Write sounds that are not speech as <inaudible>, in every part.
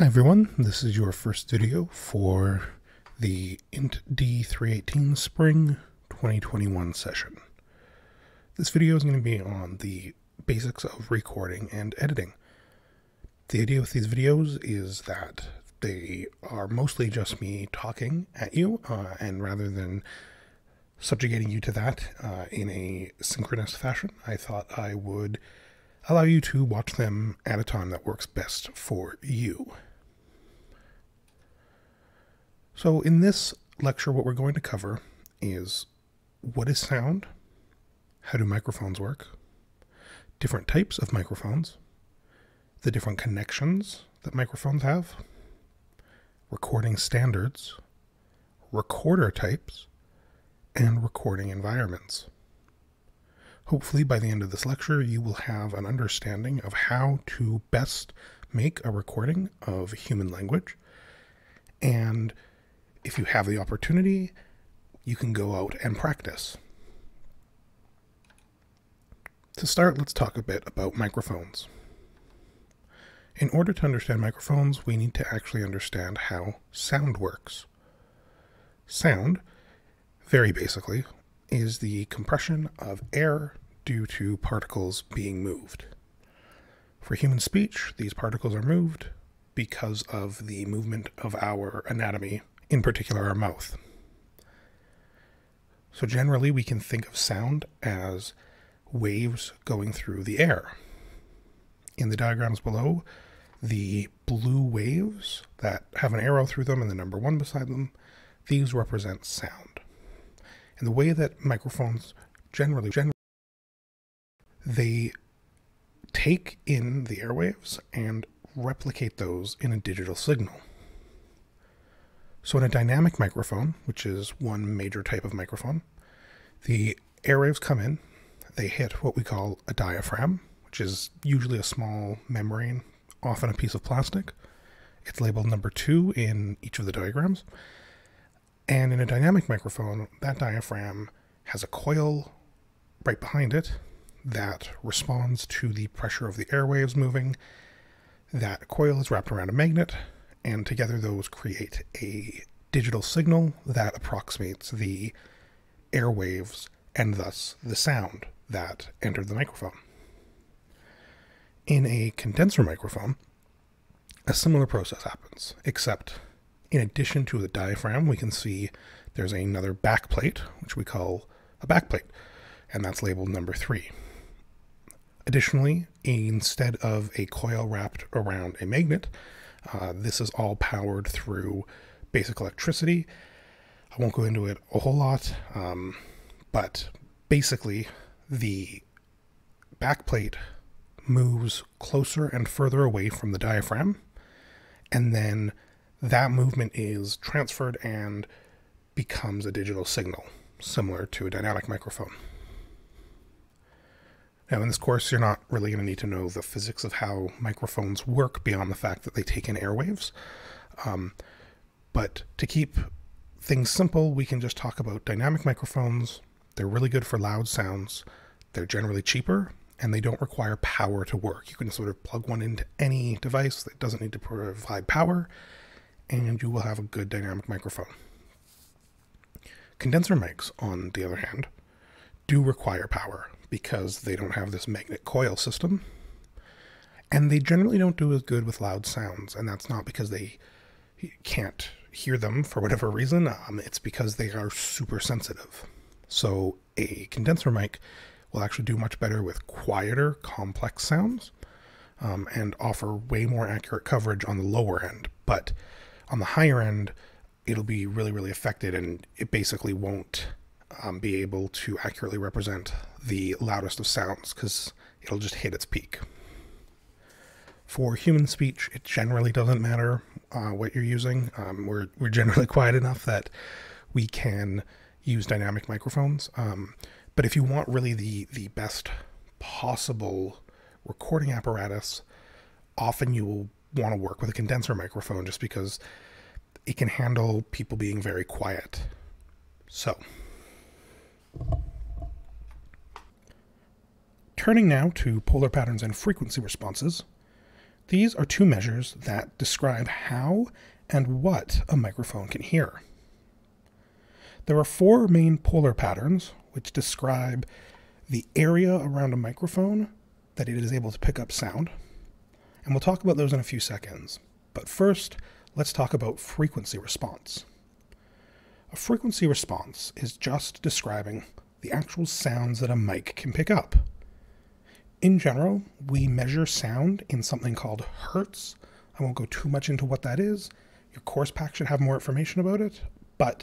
Hi everyone, this is your first video for the INT D318 Spring 2021 session. This video is going to be on the basics of recording and editing. The idea with these videos is that they are mostly just me talking at you, uh, and rather than subjugating you to that uh, in a synchronous fashion, I thought I would allow you to watch them at a time that works best for you. So, in this lecture, what we're going to cover is what is sound, how do microphones work, different types of microphones, the different connections that microphones have, recording standards, recorder types, and recording environments. Hopefully, by the end of this lecture, you will have an understanding of how to best make a recording of human language and if you have the opportunity, you can go out and practice. To start, let's talk a bit about microphones. In order to understand microphones, we need to actually understand how sound works. Sound, very basically, is the compression of air due to particles being moved. For human speech, these particles are moved because of the movement of our anatomy in particular our mouth. So generally, we can think of sound as waves going through the air. In the diagrams below, the blue waves that have an arrow through them and the number one beside them, these represent sound. And the way that microphones generally, generally they take in the airwaves and replicate those in a digital signal. So in a dynamic microphone, which is one major type of microphone, the airwaves come in, they hit what we call a diaphragm, which is usually a small membrane, often a piece of plastic. It's labeled number two in each of the diagrams. And in a dynamic microphone, that diaphragm has a coil right behind it that responds to the pressure of the airwaves moving. That coil is wrapped around a magnet and together those create a digital signal that approximates the airwaves and thus the sound that entered the microphone. In a condenser microphone, a similar process happens, except in addition to the diaphragm, we can see there's another backplate, which we call a backplate, and that's labeled number three. Additionally, instead of a coil wrapped around a magnet, uh, this is all powered through basic electricity. I won't go into it a whole lot, um, but basically, the backplate moves closer and further away from the diaphragm, and then that movement is transferred and becomes a digital signal, similar to a dynamic microphone. Now, in this course, you're not really going to need to know the physics of how microphones work beyond the fact that they take in airwaves. Um, but to keep things simple, we can just talk about dynamic microphones. They're really good for loud sounds. They're generally cheaper and they don't require power to work. You can sort of plug one into any device that doesn't need to provide power and you will have a good dynamic microphone. Condenser mics, on the other hand, do require power because they don't have this magnet coil system. And they generally don't do as good with loud sounds, and that's not because they can't hear them for whatever reason. Um, it's because they are super sensitive. So a condenser mic will actually do much better with quieter, complex sounds um, and offer way more accurate coverage on the lower end. But on the higher end, it'll be really, really affected and it basically won't um, be able to accurately represent the loudest of sounds because it'll just hit its peak. For human speech, it generally doesn't matter uh, what you're using. Um, we're, we're generally <laughs> quiet enough that we can use dynamic microphones. Um, but if you want really the, the best possible recording apparatus, often you will want to work with a condenser microphone just because it can handle people being very quiet. So, Turning now to polar patterns and frequency responses, These are two measures that describe how and what a microphone can hear. There are four main polar patterns which describe the area around a microphone that it is able to pick up sound. And we'll talk about those in a few seconds. But first, let's talk about frequency response. A frequency response is just describing the actual sounds that a mic can pick up. In general, we measure sound in something called hertz. I won't go too much into what that is. Your course pack should have more information about it, but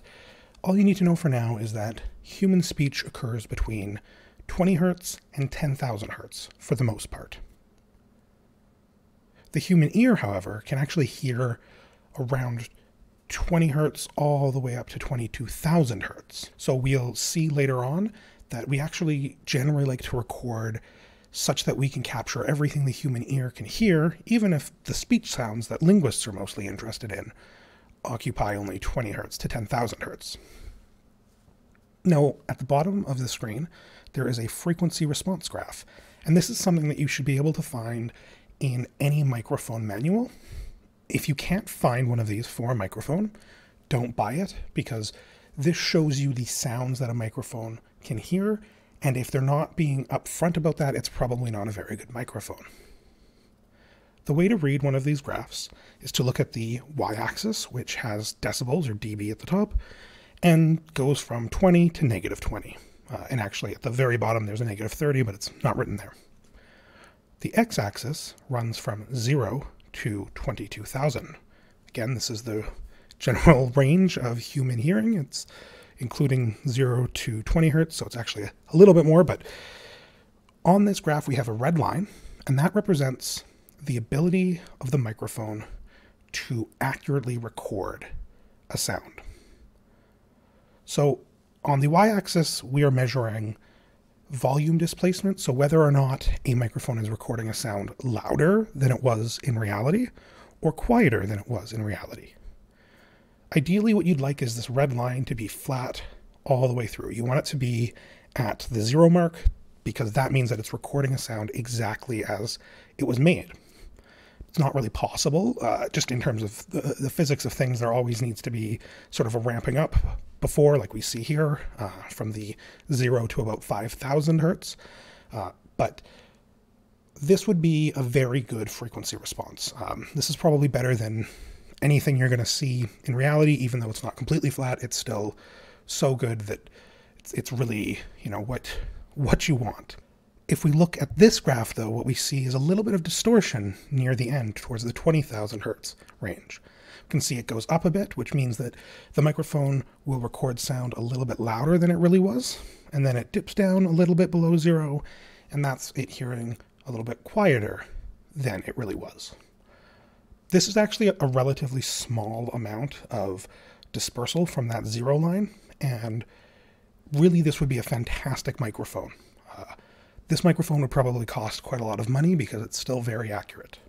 all you need to know for now is that human speech occurs between 20 hertz and 10,000 hertz for the most part. The human ear, however, can actually hear around 20 hertz all the way up to 22,000 hertz. So we'll see later on that we actually generally like to record such that we can capture everything the human ear can hear, even if the speech sounds that linguists are mostly interested in occupy only 20 hertz to 10,000 hertz. Now, at the bottom of the screen, there is a frequency response graph, and this is something that you should be able to find in any microphone manual. If you can't find one of these for a microphone, don't buy it because this shows you the sounds that a microphone can hear. And if they're not being upfront about that, it's probably not a very good microphone. The way to read one of these graphs is to look at the y axis, which has decibels or dB at the top, and goes from 20 to negative 20. Uh, and actually, at the very bottom, there's a negative 30, but it's not written there. The x axis runs from 0 to 22,000. Again, this is the general <laughs> range of human hearing. It's including 0 to 20 hertz, so it's actually a little bit more. But on this graph, we have a red line, and that represents the ability of the microphone to accurately record a sound. So on the y axis, we are measuring volume displacement, so whether or not a microphone is recording a sound louder than it was in reality or quieter than it was in reality. Ideally, what you'd like is this red line to be flat all the way through. You want it to be at the zero mark because that means that it's recording a sound exactly as it was made. It's not really possible, uh, just in terms of the, the physics of things, there always needs to be sort of a ramping up before, like we see here, uh, from the 0 to about 5,000 hertz. Uh, but this would be a very good frequency response. Um, this is probably better than anything you're going to see in reality, even though it's not completely flat. It's still so good that it's, it's really, you know, what what you want. If we look at this graph, though, what we see is a little bit of distortion near the end towards the 20,000 hertz range You can see it goes up a bit, which means that the microphone will record sound a little bit louder than it really was, and then it dips down a little bit below zero, and that's it hearing a little bit quieter than it really was. This is actually a relatively small amount of dispersal from that zero line, and really this would be a fantastic microphone. This microphone would probably cost quite a lot of money because it's still very accurate.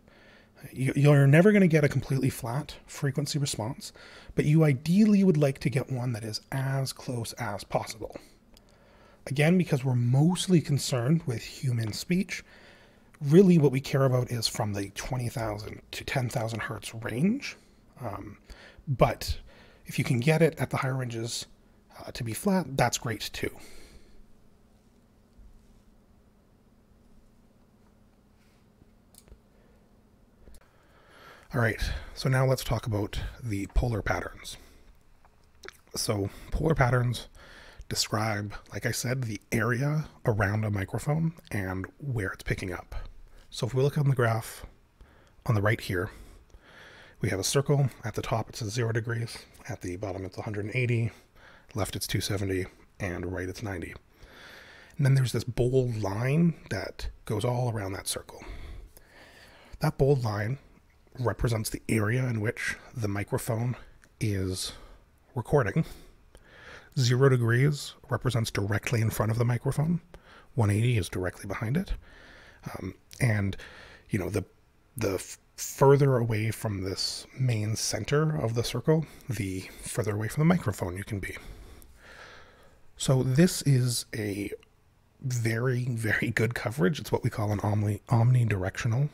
You're never going to get a completely flat frequency response, but you ideally would like to get one that is as close as possible. Again, because we're mostly concerned with human speech, really what we care about is from the 20,000 to 10,000 hertz range. Um, but if you can get it at the higher ranges uh, to be flat, that's great too. All right, so now let's talk about the polar patterns. So, polar patterns describe, like I said, the area around a microphone and where it's picking up. So, if we look on the graph on the right here, we have a circle. At the top, it's zero degrees. At the bottom, it's 180. Left, it's 270. And right, it's 90. And then there's this bold line that goes all around that circle. That bold line represents the area in which the microphone is recording. Zero degrees represents directly in front of the microphone. 180 is directly behind it. Um, and, you know, the, the further away from this main center of the circle, the further away from the microphone you can be. So this is a very, very good coverage. It's what we call an omni, omnidirectional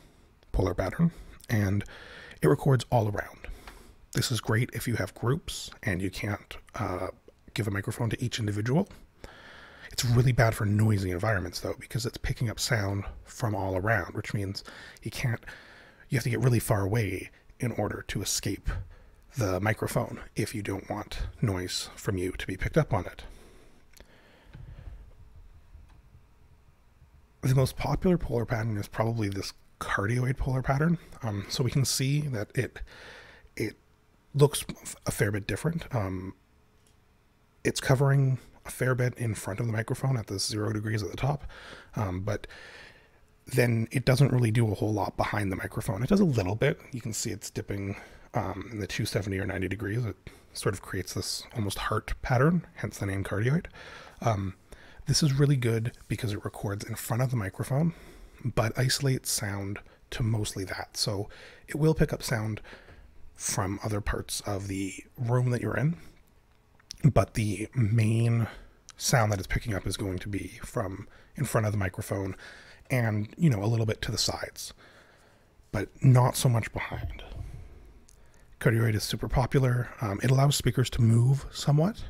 polar pattern and it records all around. This is great if you have groups and you can't uh, give a microphone to each individual. It's really bad for noisy environments though, because it's picking up sound from all around, which means you can't, you have to get really far away in order to escape the microphone if you don't want noise from you to be picked up on it. The most popular polar pattern is probably this cardioid polar pattern. Um, so we can see that it it looks a fair bit different. Um, it's covering a fair bit in front of the microphone at the zero degrees at the top, um, but then it doesn't really do a whole lot behind the microphone. It does a little bit. You can see it's dipping um, in the 270 or 90 degrees. It sort of creates this almost heart pattern, hence the name cardioid. Um, this is really good because it records in front of the microphone, but isolates sound to mostly that. So it will pick up sound from other parts of the room that you're in, but the main sound that it's picking up is going to be from in front of the microphone and, you know, a little bit to the sides, but not so much behind. Cardioid is super popular. Um, it allows speakers to move somewhat,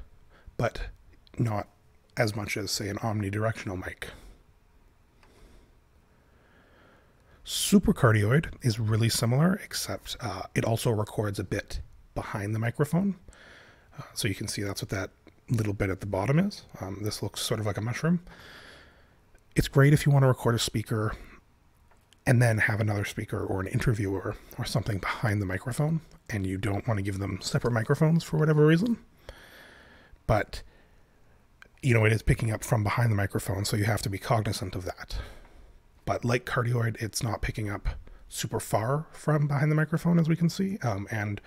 but not as much as, say, an omnidirectional mic. Supercardioid is really similar, except uh, it also records a bit behind the microphone. Uh, so you can see that's what that little bit at the bottom is. Um, this looks sort of like a mushroom. It's great if you want to record a speaker and then have another speaker or an interviewer or something behind the microphone and you don't want to give them separate microphones for whatever reason. But, you know, it is picking up from behind the microphone, so you have to be cognizant of that. But like cardioid, it's not picking up super far from behind the microphone, as we can see, um, and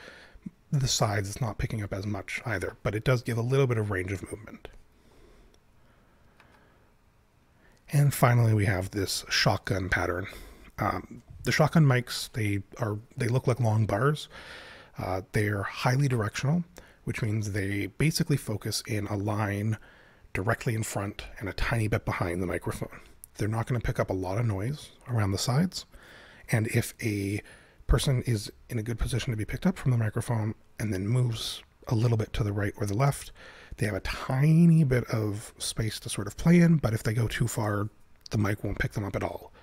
the sides it's not picking up as much either, but it does give a little bit of range of movement. And finally, we have this shotgun pattern. Um, the shotgun mics they are they look like long bars. Uh, they're highly directional, which means they basically focus in a line directly in front and a tiny bit behind the microphone. They're not going to pick up a lot of noise around the sides. And if a person is in a good position to be picked up from the microphone and then moves a little bit to the right or the left, they have a tiny bit of space to sort of play in, but if they go too far, the mic won't pick them up at all.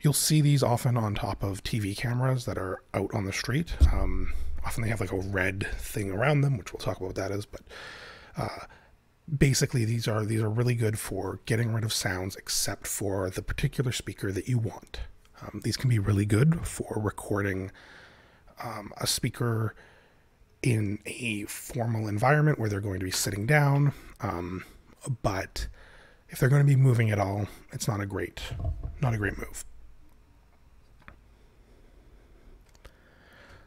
You'll see these often on top of TV cameras that are out on the street. Um, often they have like a red thing around them, which we'll talk about what that is, but uh, basically these are these are really good for getting rid of sounds except for the particular speaker that you want. Um, these can be really good for recording um, a speaker in a formal environment where they're going to be sitting down. Um, but if they're going to be moving at all, it's not a great, not a great move.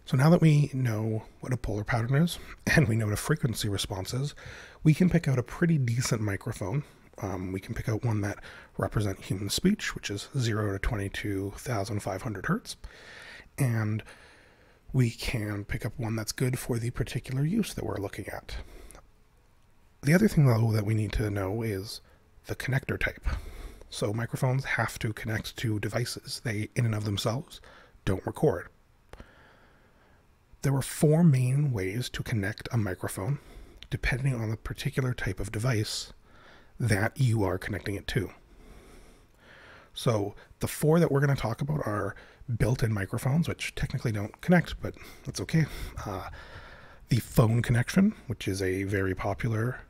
So now that we know what a polar pattern is <laughs> and we know what a frequency response is, we can pick out a pretty decent microphone. Um, we can pick out one that represent human speech, which is 0 to 22,500 hertz. And we can pick up one that's good for the particular use that we're looking at. The other thing, though, that we need to know is the connector type. So microphones have to connect to devices. They, in and of themselves, don't record. There are four main ways to connect a microphone, depending on the particular type of device that you are connecting it to. So the four that we're going to talk about are built-in microphones, which technically don't connect, but that's okay. Uh, the phone connection, which is a very popular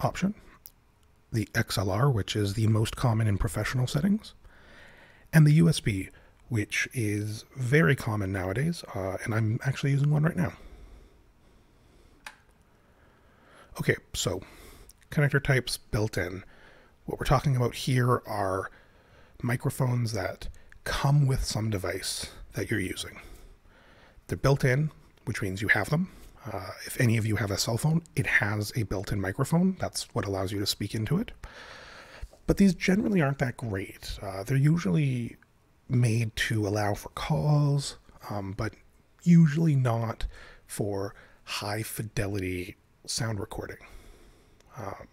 option. The XLR, which is the most common in professional settings. And the USB, which is very common nowadays, uh, and I'm actually using one right now. Okay, so connector types built in. What we're talking about here are microphones that come with some device that you're using. They're built in, which means you have them. Uh, if any of you have a cell phone, it has a built in microphone. That's what allows you to speak into it. But these generally aren't that great. Uh, they're usually made to allow for calls, um, but usually not for high fidelity sound recording. Um,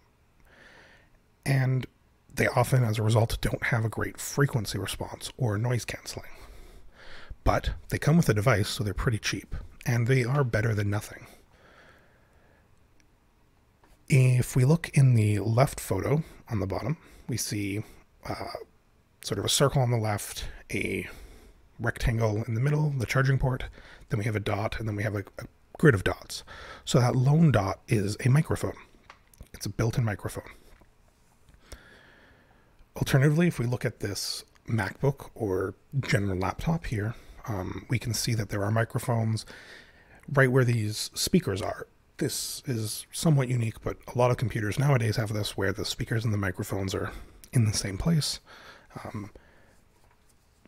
and they often, as a result, don't have a great frequency response or noise canceling. but they come with a device, so they're pretty cheap, and they are better than nothing. If we look in the left photo on the bottom, we see uh, sort of a circle on the left, a rectangle in the middle, the charging port, then we have a dot, and then we have a, a grid of dots. So that lone dot is a microphone. It's a built-in microphone. Alternatively, if we look at this MacBook or general laptop here, um, we can see that there are microphones right where these speakers are. This is somewhat unique, but a lot of computers nowadays have this where the speakers and the microphones are in the same place. Um,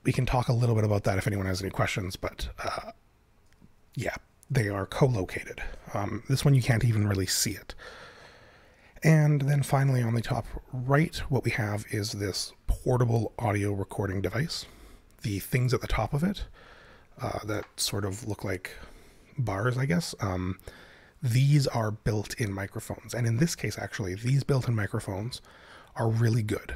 we can talk a little bit about that if anyone has any questions, but uh, yeah, they are co-located. Um, this one you can't even really see it. And then finally on the top right, what we have is this portable audio recording device. The things at the top of it uh, that sort of look like bars, I guess, um, these are built-in microphones. And in this case, actually, these built-in microphones are really good.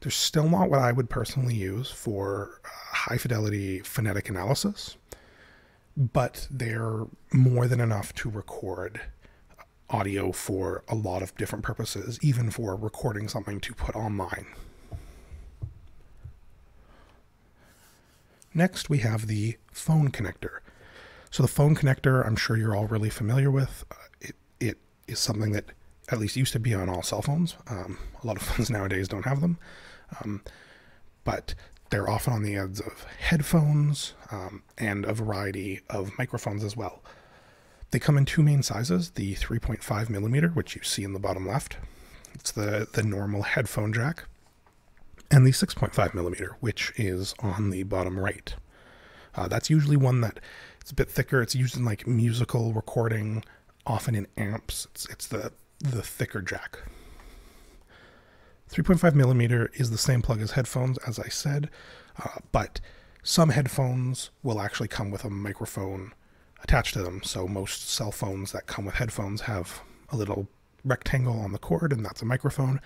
They're still not what I would personally use for uh, high fidelity phonetic analysis, but they're more than enough to record audio for a lot of different purposes, even for recording something to put online. Next, we have the phone connector. So the phone connector, I'm sure you're all really familiar with. Uh, it, it is something that at least used to be on all cell phones. Um, a lot of <laughs> phones nowadays don't have them. Um, but they're often on the ends of headphones um, and a variety of microphones as well. They come in two main sizes, the 3.5 millimeter, which you see in the bottom left. It's the, the normal headphone jack. And the 6.5 millimeter, which is on the bottom right. Uh, that's usually one that it's a bit thicker. It's used in like musical recording, often in amps. It's, it's the, the thicker jack. 3.5 millimeter is the same plug as headphones, as I said, uh, but some headphones will actually come with a microphone attached to them. So most cell phones that come with headphones have a little rectangle on the cord, and that's a microphone.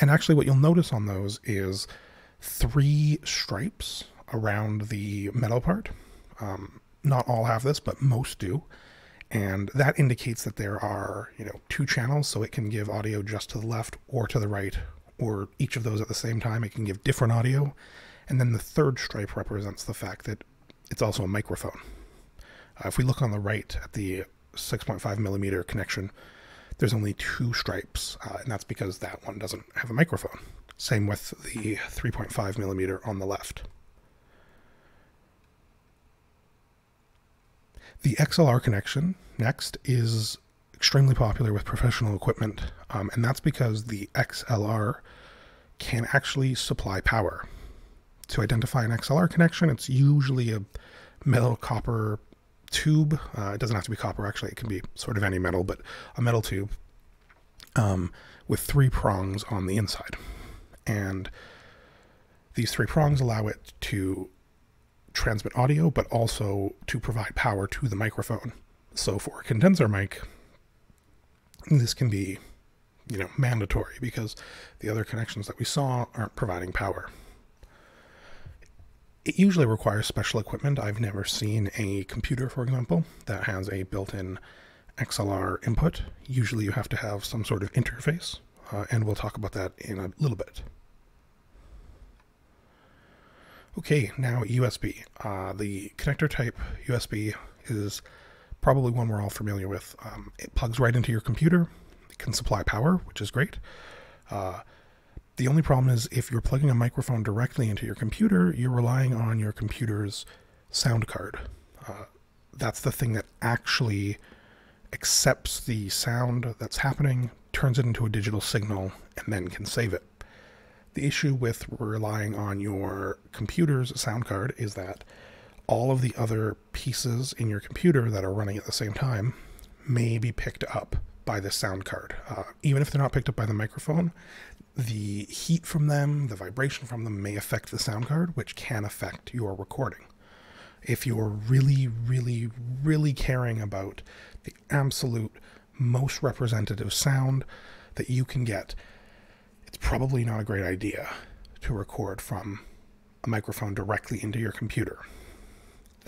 And actually, what you'll notice on those is three stripes around the metal part. Um, not all have this, but most do. And that indicates that there are, you know, two channels, so it can give audio just to the left or to the right, or each of those at the same time. It can give different audio. And then the third stripe represents the fact that it's also a microphone. Uh, if we look on the right at the 6.5 millimeter connection, there's only two stripes, uh, and that's because that one doesn't have a microphone. Same with the 3.5 millimeter on the left. The XLR connection next is extremely popular with professional equipment, um, and that's because the XLR can actually supply power. To identify an XLR connection, it's usually a metal copper tube. Uh, it doesn't have to be copper, actually. It can be sort of any metal, but a metal tube um, with three prongs on the inside. And these three prongs allow it to transmit audio, but also to provide power to the microphone. So for a condenser mic, this can be, you know, mandatory because the other connections that we saw aren't providing power. It usually requires special equipment. I've never seen a computer, for example, that has a built-in XLR input. Usually you have to have some sort of interface, uh, and we'll talk about that in a little bit. Okay, now USB. Uh, the connector type USB is probably one we're all familiar with. Um, it plugs right into your computer. It can supply power, which is great. Uh, the only problem is if you're plugging a microphone directly into your computer, you're relying on your computer's sound card. Uh, that's the thing that actually accepts the sound that's happening, turns it into a digital signal, and then can save it. The issue with relying on your computer's sound card is that all of the other pieces in your computer that are running at the same time may be picked up by the sound card. Uh, even if they're not picked up by the microphone, the heat from them, the vibration from them may affect the sound card, which can affect your recording. If you're really, really, really caring about the absolute most representative sound that you can get, it's probably not a great idea to record from a microphone directly into your computer.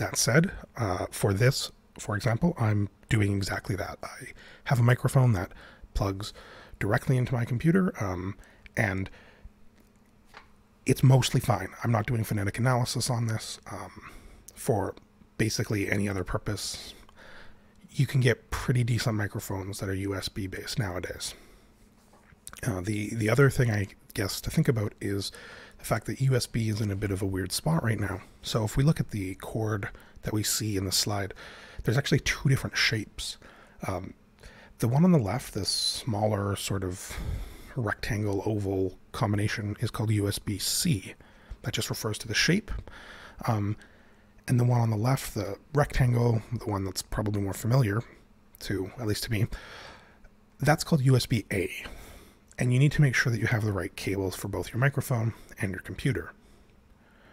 That said, uh, for this, for example, I'm doing exactly that. I have a microphone that plugs directly into my computer, um, and it's mostly fine. I'm not doing phonetic analysis on this um, for basically any other purpose. You can get pretty decent microphones that are USB based nowadays. Uh, the the other thing I guess to think about is the fact that USB is in a bit of a weird spot right now. So if we look at the cord that we see in the slide, there's actually two different shapes. Um, the one on the left, this smaller sort of rectangle oval combination, is called USB C. That just refers to the shape. Um, and the one on the left, the rectangle, the one that's probably more familiar to, at least to me, that's called USB A. And you need to make sure that you have the right cables for both your microphone and your computer.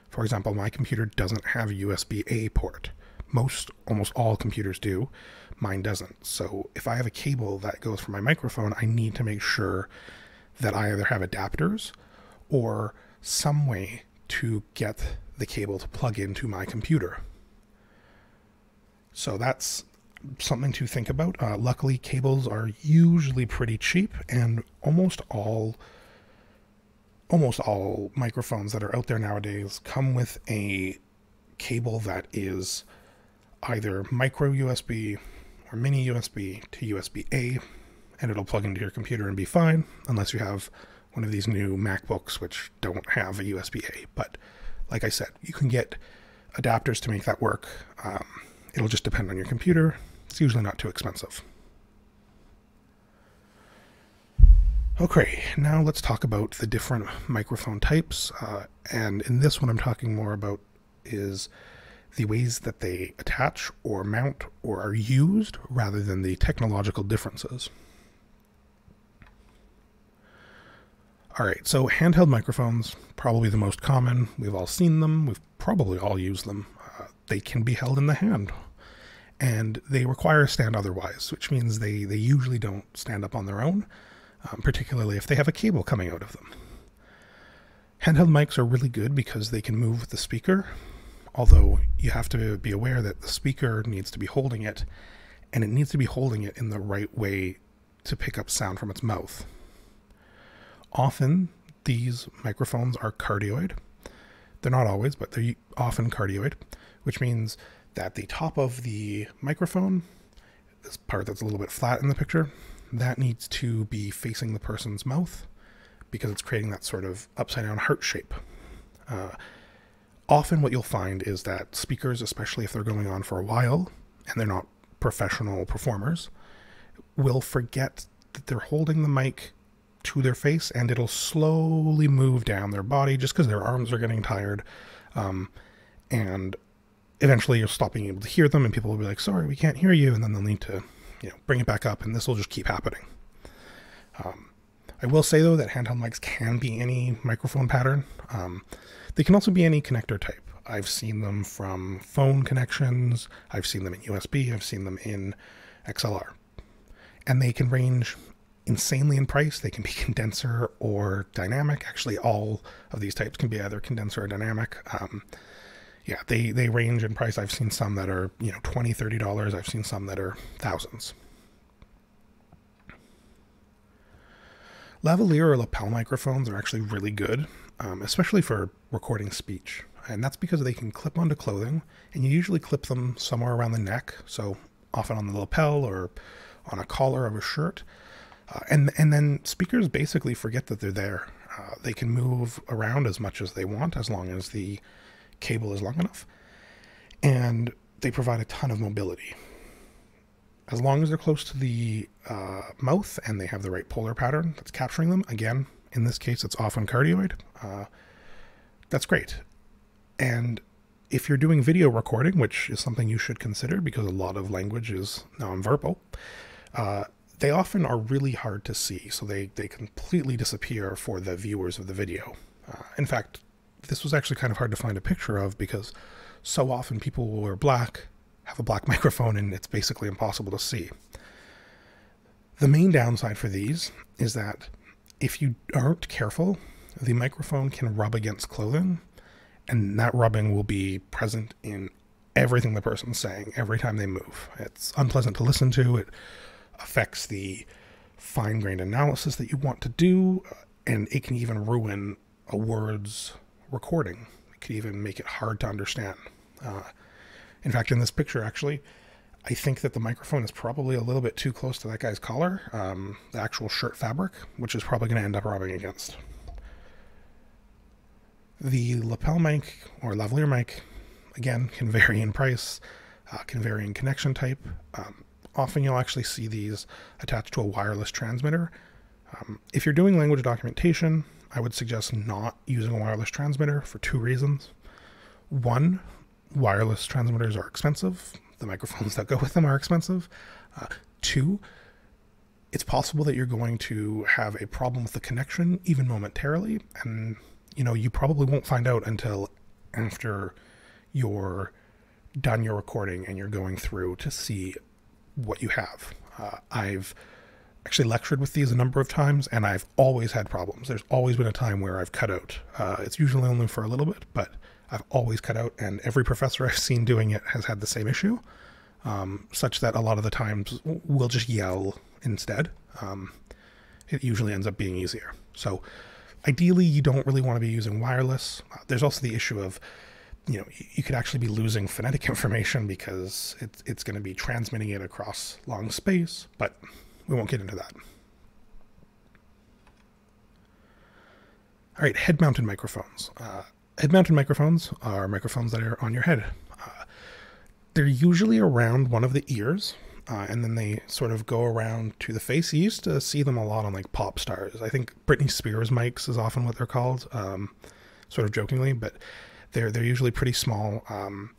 For example, my computer doesn't have a USB A port. Most, almost all computers do. Mine doesn't. So if I have a cable that goes from my microphone, I need to make sure that I either have adapters or some way to get the cable to plug into my computer. So that's something to think about. Uh, luckily, cables are usually pretty cheap, and almost all almost all microphones that are out there nowadays come with a cable that is either micro USB or mini USB to USB A, and it'll plug into your computer and be fine, unless you have one of these new MacBooks which don't have a USB A. But like I said, you can get adapters to make that work. Um, it'll just depend on your computer. It's usually not too expensive. Okay, now let's talk about the different microphone types. Uh, and in this one, I'm talking more about is the ways that they attach or mount or are used rather than the technological differences. All right, so handheld microphones, probably the most common. We've all seen them, we've probably all used them. Uh, they can be held in the hand, and they require a stand otherwise, which means they, they usually don't stand up on their own, um, particularly if they have a cable coming out of them. Handheld mics are really good because they can move with the speaker, although you have to be aware that the speaker needs to be holding it, and it needs to be holding it in the right way to pick up sound from its mouth. Often these microphones are cardioid. They're not always, but they're often cardioid, which means that the top of the microphone, this part that's a little bit flat in the picture, that needs to be facing the person's mouth because it's creating that sort of upside down heart shape. Uh, often, what you'll find is that speakers, especially if they're going on for a while and they're not professional performers, will forget that they're holding the mic to their face and it'll slowly move down their body just because their arms are getting tired. Um, and eventually you'll stop being able to hear them and people will be like, sorry, we can't hear you. And then they'll need to, you know, bring it back up and this will just keep happening. Um, I will say though that handheld mics can be any microphone pattern. Um, they can also be any connector type. I've seen them from phone connections. I've seen them in USB. I've seen them in XLR. And they can range insanely in price. They can be <laughs> condenser or dynamic. Actually, all of these types can be either condenser or dynamic. Um, yeah, they, they range in price. I've seen some that are, you know, 20 $30. I've seen some that are thousands. Lavalier or lapel microphones are actually really good, um, especially for recording speech. And that's because they can clip onto clothing, and you usually clip them somewhere around the neck, so often on the lapel or on a collar of a shirt. Uh, and and then speakers basically forget that they're there. Uh, they can move around as much as they want as long as the cable is long enough, and they provide a ton of mobility. As long as they're close to the uh, mouth and they have the right polar pattern that's capturing them, again, in this case, it's often cardioid. Uh, that's great. And if you're doing video recording, which is something you should consider because a lot of language is nonverbal, uh, they often are really hard to see, so they, they completely disappear for the viewers of the video. Uh, in fact, this was actually kind of hard to find a picture of because so often people will wear black, have a black <laughs> microphone, and it's basically impossible to see. The main downside for these is that if you aren't careful, the microphone can rub against clothing, and that rubbing will be present in everything the person's saying every time they move. It's unpleasant to listen to. It affects the fine grained analysis that you want to do, and it can even ruin a word's recording. It could even make it hard to understand. Uh, in fact, in this picture, actually, I think that the microphone is probably a little bit too close to that guy's collar, um, the actual shirt fabric, which is probably going to end up rubbing against. The lapel mic or lavalier mic, again, can vary in price, uh, can vary in connection type. Um, often you'll actually see these attached to a wireless transmitter. Um, if you're doing language documentation, I would suggest not using a wireless transmitter for two reasons. One, wireless transmitters are expensive. The microphones <laughs> that go with them are expensive. Uh, two, it's possible that you're going to have a problem with the connection even momentarily, and you know you probably won't find out until after you're done your recording and you're going through to see what you have. Uh, I've actually lectured with these a number of times, and I've always had problems. There's always been a time where I've cut out. Uh, it's usually only for a little bit, but I've always cut out, and every professor <laughs> I've seen doing it has had the same issue, um, such that a lot of the times we'll just yell instead. Um, it usually ends up being easier. So, ideally, you don't really want to be using wireless. Uh, there's also the issue of you know, you could actually be losing phonetic <laughs> information because it's, it's going to be transmitting it across long space, but we won't get into that. All right, head mounted microphones. Uh, head mounted microphones are microphones that are on your head. Uh, they're usually around one of the ears, uh, and then they sort of go around to the face. You used to see them a lot on like pop stars. I think Britney Spears mics is often what they're called, um, sort of jokingly, but they're they're usually pretty small. Um,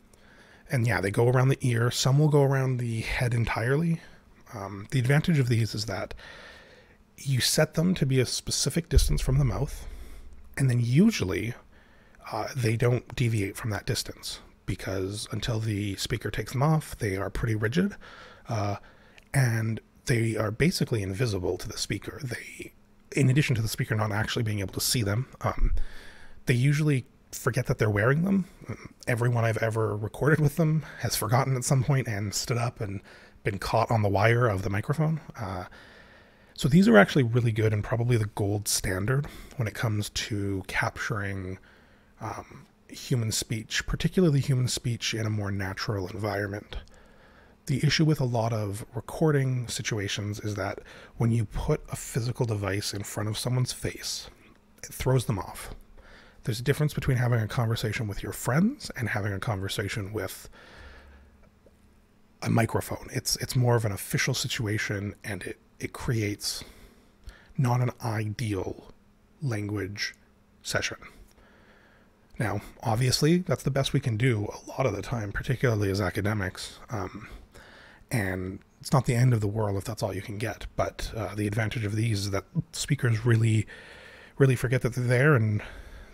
and yeah, they go around the ear. Some will go around the head entirely. Um, the advantage of these is that you set them to be a specific distance from the mouth, and then usually uh, they don't deviate from that distance because until the speaker takes them off, they are pretty rigid, uh, and they are basically invisible to the speaker. They, in addition to the speaker not actually being able to see them, um, they usually forget that they're wearing them. Everyone I've ever recorded with them has forgotten at some point and stood up and been caught on the wire of the microphone. Uh, so these are actually really good and probably the gold standard when it comes to capturing um, human speech, particularly human speech in a more natural environment. The issue with a lot of recording situations is that when you put a physical device in front of someone's face, it throws them off there's a difference between having a conversation with your friends and having a conversation with a microphone. It's it's more of an official situation and it, it creates not an ideal language session. Now, obviously, that's the best we can do a lot of the time, particularly as academics. Um, and it's not the end of the world if that's all you can get. But uh, the advantage of these is that speakers really, really forget that they're there and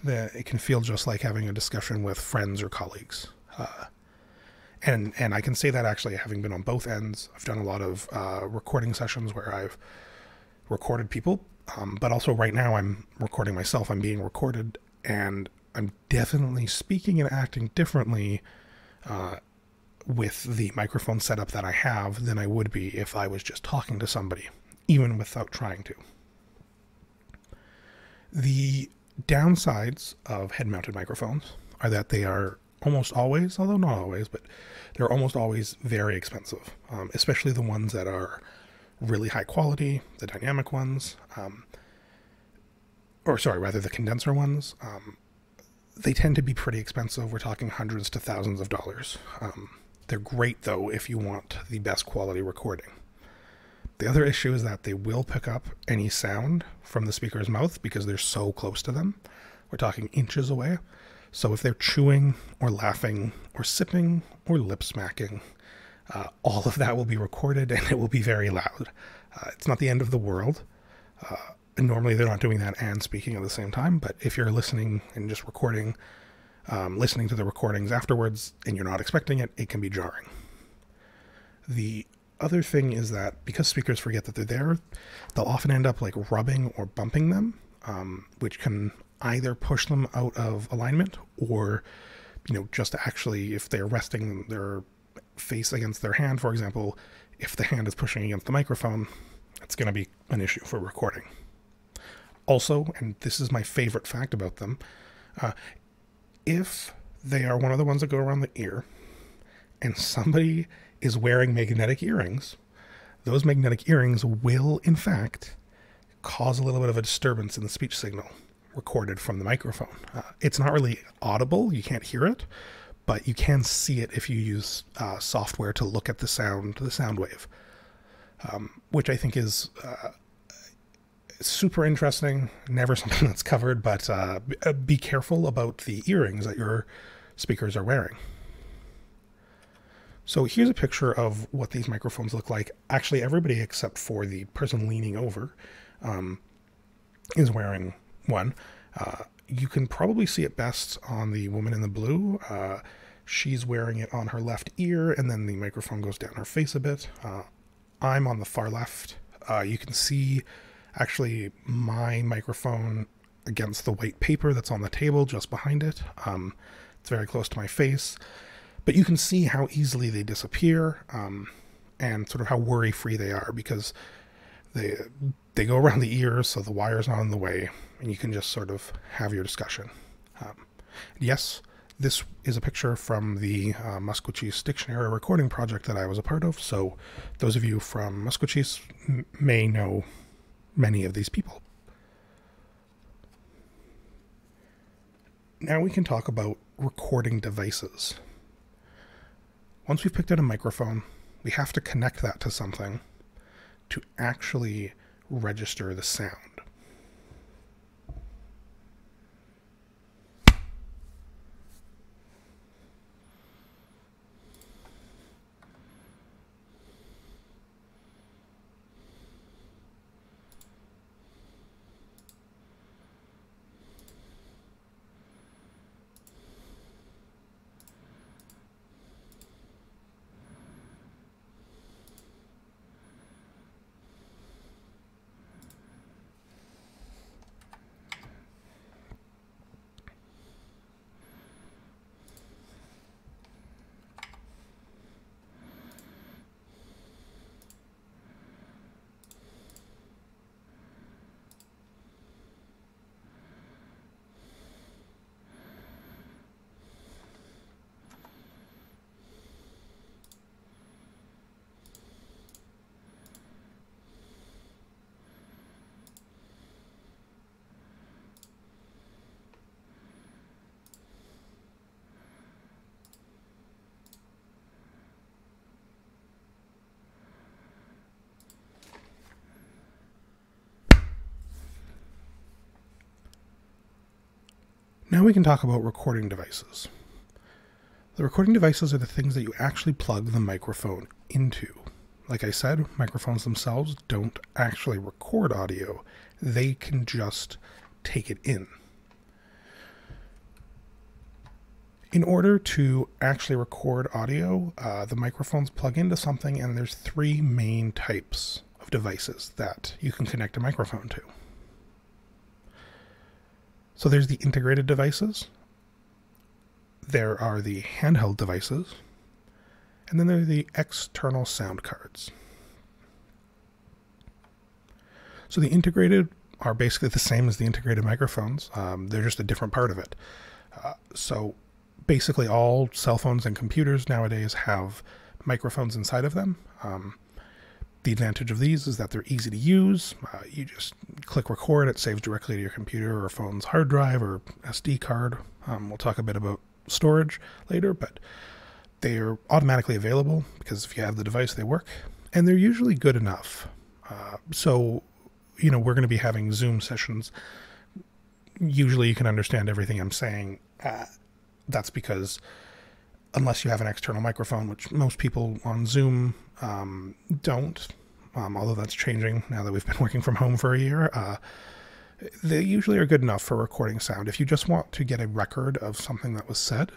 that it can feel just like having a discussion with friends or colleagues. Uh, and and I can say that actually having been on both ends, I've done a lot of uh, recording sessions where I've recorded people, um, but also right now I'm recording myself. I'm being recorded, and I'm definitely speaking and acting differently uh, with the microphone setup that I have than I would be if I was just talking to somebody, even without trying to. The downsides of head mounted microphones are that they are almost always, although not always, but they're almost always very expensive, um, especially the ones that are really high quality, the dynamic ones, um, or sorry, rather the condenser ones. Um, they tend to be pretty expensive. We're talking hundreds to thousands of dollars. Um, they're great though if you want the best quality recording. The other issue is that they will pick up any sound from the speaker's mouth because they're so close to them. We're talking inches away. So if they're chewing or laughing or sipping or lip smacking, uh, all of that will be recorded and it will be very loud. Uh, it's not the end of the world. Uh, and normally they're not doing that and speaking at the same time. But if you're listening and just recording, um, listening to the recordings afterwards and you're not expecting it, it can be jarring. The other thing is that because speakers forget that they're there, they'll often end up like rubbing or bumping them, um, which can either push them out of alignment or you know, just actually if they're resting their face against their hand, for example, if the hand is pushing against the microphone, it's going to be an issue for recording. Also, and this is my favorite fact about them, uh, if they are one of the ones that go around the ear and somebody is wearing magnetic earrings, those magnetic earrings will, in fact, cause a little bit of a disturbance in the speech signal recorded from the microphone. Uh, it's not really audible, you can't hear it, but you can see it if you use uh, software to look at the sound, the sound wave, um, which I think is uh, super interesting. Never <laughs> something that's covered, but uh, uh, be careful about the earrings that your speakers are wearing. So here's a picture of what these microphones look like. Actually, everybody except for the person leaning over um, is wearing one. Uh, you can probably see it best on the woman in the blue. Uh, she's wearing it on her left ear, and then the microphone goes down her face a bit. Uh, I'm on the far left. Uh, you can see actually my microphone against the white paper that's on the table just behind it. Um, it's very close to my face but you can see how easily they disappear um, and sort of how worry free they are because they they go around the ears so the wire's not in the way and you can just sort of have your discussion. Um, yes this is a picture from the uh, Maskwacis dictionary recording project that I was a part of so those of you from Maskwacis m- may know many of these people. Now we can talk about recording devices. Once we've picked out a microphone, we have to connect that to something to actually register the sound. Now we can talk about recording devices. The recording devices are the things that you actually plug the microphone into. Like I said, microphones themselves don't actually record audio, they can just take it in. In order to actually record audio, uh, the microphones plug into something, and there's three main types of devices that you can connect a microphone to. So there's the integrated devices, there are the handheld devices, and then there are the external sound cards. So the integrated are basically the same as the integrated microphones. Um, they're just a different part of it. Uh, so basically, all cell phones and computers nowadays have microphones inside of them. Um, the advantage of these is that they're easy to use. Uh, you just click record, it saves directly to your computer or phone's hard drive or SD card. Um, we'll talk a bit about storage later, but they are automatically available because if you have the device, they work, and they're usually good enough. Uh, so, you know, we're going to be having Zoom sessions. Usually, you can understand everything I'm saying. Uh, that's because unless you have an external microphone, which most people on Zoom um, don't, um, although that's changing now that we've been <laughs> working from home for a year. Uh, they usually are good enough for recording sound. If you just want to get a record of something that was said,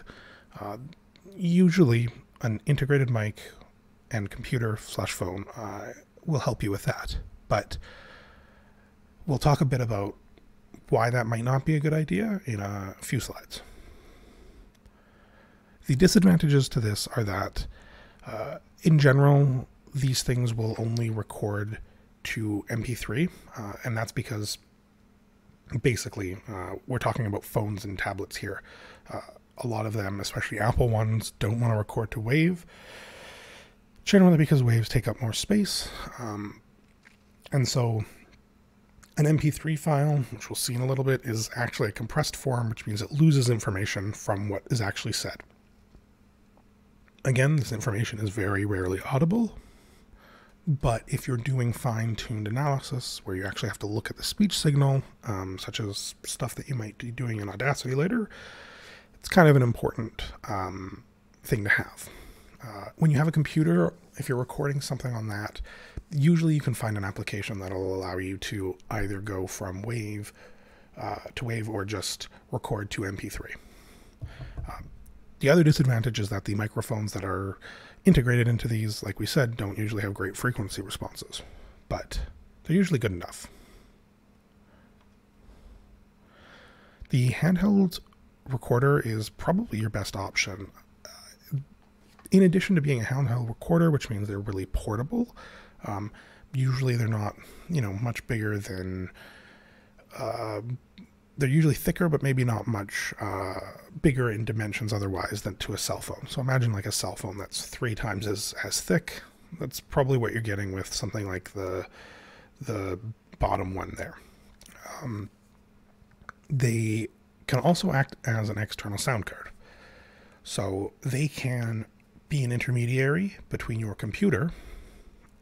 uh, usually an integrated mic and computer slash phone uh, will help you with that. But we'll talk a bit about why that might not be a good idea in a few slides. The disadvantages to this are that, uh, in general, these things will only record to MP3, uh, and that's because basically uh, we're talking about phones and tablets here. Uh, a lot of them, especially Apple ones, don't want to record to WAV, generally because WAVs take up more space. Um, and so an MP3 file, which we'll see in a little bit, is actually a compressed form, which means it loses information from what is actually said. Again, this information is very rarely audible, but if you're doing fine tuned analysis where you actually have to look at the speech signal, um, such as stuff that you might be doing in Audacity later, it's kind of an important um, thing to have. Uh, when you have a computer, if you're recording something on that, usually you can find an application that'll allow you to either go from WAV uh, to WAV or just record to MP3. Um, the other disadvantage is that the microphones that are integrated into these, like we said, don't usually have great frequency responses, but they're usually good enough. The handheld recorder is probably your best option. Uh, in addition to being a handheld recorder, which means they're really portable, um, usually they're not, you know, much bigger than. Uh, they're usually thicker, but maybe not much uh, bigger in dimensions otherwise than to a cell phone. So imagine like a cell phone that's three times as as thick. That's probably what you're getting with something like the the bottom one there. Um, they can also act as an external sound card. So they can be an intermediary between your computer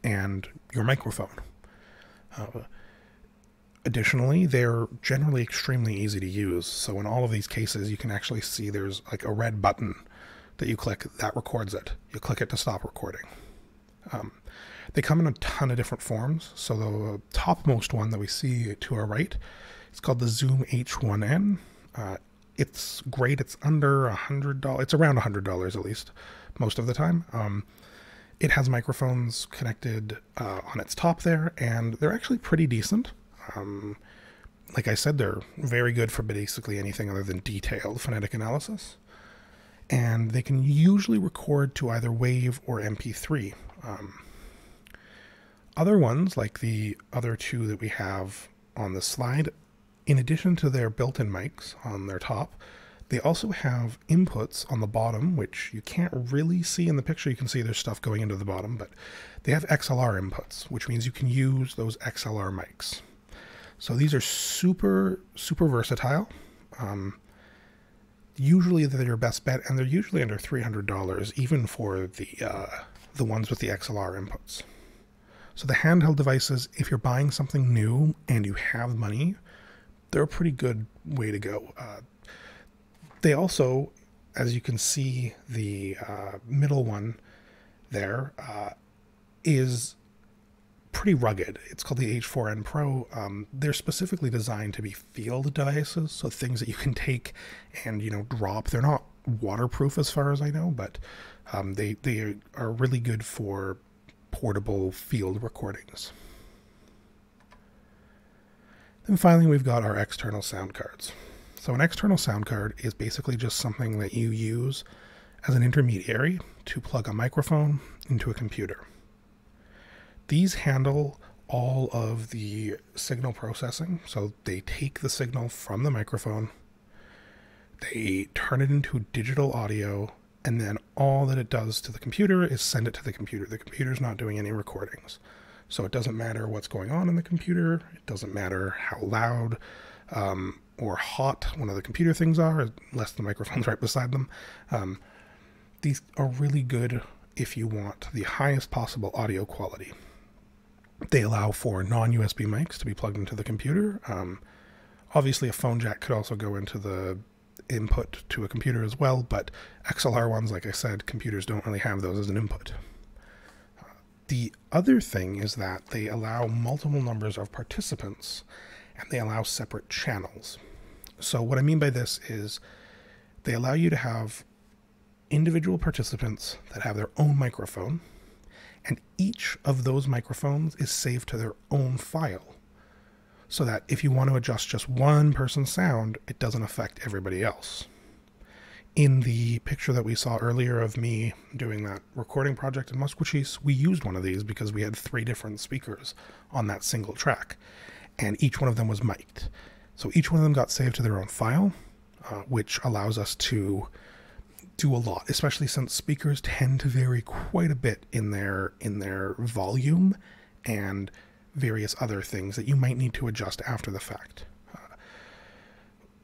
and your microphone. Uh, additionally, they're generally extremely easy to use. So in all of these cases, you can actually see there's like a red button that you click that records it. You click it to stop recording. Um, they come in a ton of different forms. So the topmost one that we see to our right, it's called the Zoom H1N. Uh, it's great. It's under a hundred dollars. It's around a hundred dollars at least, most of the time. Um, it has microphones connected uh, on its top there, and they're actually pretty decent. Um, like I said, they're very good for basically anything other than detailed phonetic analysis. And they can usually record to either WAV or MP3. Um, other ones, like the other two that we have on the slide, in addition to their built in mics on their top, they also have inputs on the bottom, which you can't really see in the picture. You can see there's stuff going into the bottom, but they have XLR inputs, which means you can use those XLR mics. So these are super, super versatile. Um, usually they're your best bet, and they're usually under $300, even for the, uh, the ones with the XLR inputs. So the handheld devices, if you're buying something new and you have money, they're a pretty good way to go. Uh, they also, as you can see, the uh, middle one there uh, is pretty rugged. It's called the H4n Pro. Um, they're specifically designed to be field devices, so things that you can take and you know drop. They're not waterproof as far as I know, but um, they they are really good for portable field recordings. Then finally, we've got our external sound cards. So an external sound card is basically just something that you use as an intermediary to plug a microphone into a computer. These handle all of the signal processing. So they take the signal from the microphone, they turn it into digital audio, and then all that it does to the computer is send it to the computer. The computer's not doing any recordings. So it doesn't matter what's going on in the computer, it doesn't matter how loud um, or hot one of the computer things are, unless the microphone's <laughs> right beside them. Um, these are really good if you want the highest possible audio quality. They allow for non USB mics to be plugged into the computer. Um, obviously, a phone jack could also go into the input to a computer as well, but XLR ones, like I said, computers don't really have those as an input. Uh, the other thing is that they allow multiple numbers of participants and they allow separate channels. So, what I mean by this is they allow you to have individual participants that have their own microphone, and each of those microphones is saved to their own file. So that if you want to adjust just one person's sound, it doesn't affect everybody else. in the picture that we saw earlier of me doing that recording project in Maskwacis, we used one of these because we had three different speakers on that single track, and each one of them was mic'd. So each one of them got saved to their own file, uh, which allows us to do a lot, especially since speakers tend to vary quite a bit in their in their volume and various other things that you might need to adjust after the fact. Uh,